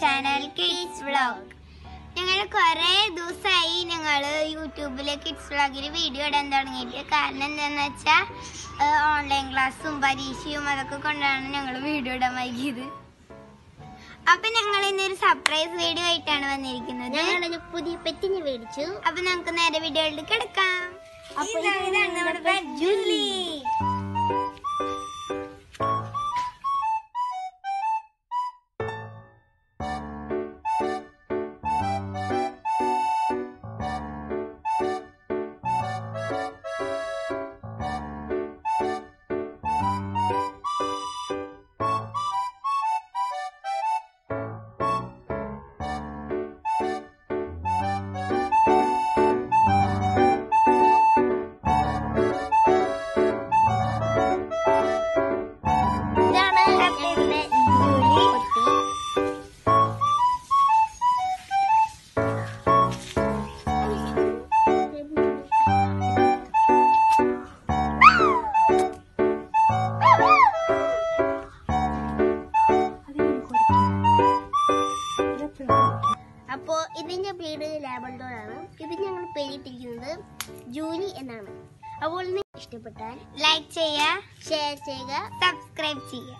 Channel കുറേ യൂട്യൂബിൽ kids വ്ളോഗിൽ വീഡിയോ ഇടാൻ തുടങ്ങിയിട്ട്. കാരണം എന്താണെന്ന് വെച്ചാൽ ഓൺലൈൻ ക്ലാസ്സും പരീക്ഷയും അതൊക്കെ കൊണ്ടാണ് ഞങ്ങൾ വീഡിയോ ഇടാൻ വൈകിയത്. അപ്പൊ ഞങ്ങൾ ഇന്നൊരു സർപ്രൈസ് വീഡിയോ ആയിട്ടാണ് വന്നിരിക്കുന്നത്. ഞങ്ങളൊരു പുതിയ പെറ്റിനെ മേടിച്ചു. അപ്പൊ നമുക്ക് നേരെ വീഡിയോയിലേക്ക് കിടക്കാം. അപ്പൊ ഇതാ- ഇതാണ് നമ്മുടെ നമ്മുടെ ജൂലി അപ്പോ ഇതിന്റെ പേര് ലാബൻഡോർ ആണ്. ഇത് ഞങ്ങൾ പേരിട്ടിരിക്കുന്നത് ജൂനി എന്നാണ്. അപ്പോൾ ഇഷ്ടപ്പെട്ടാൽ ലൈക്ക് ചെയ്യുക ഷെയർ ചെയ്യുക സബ്സ്ക്രൈബ് ചെയ്യുക.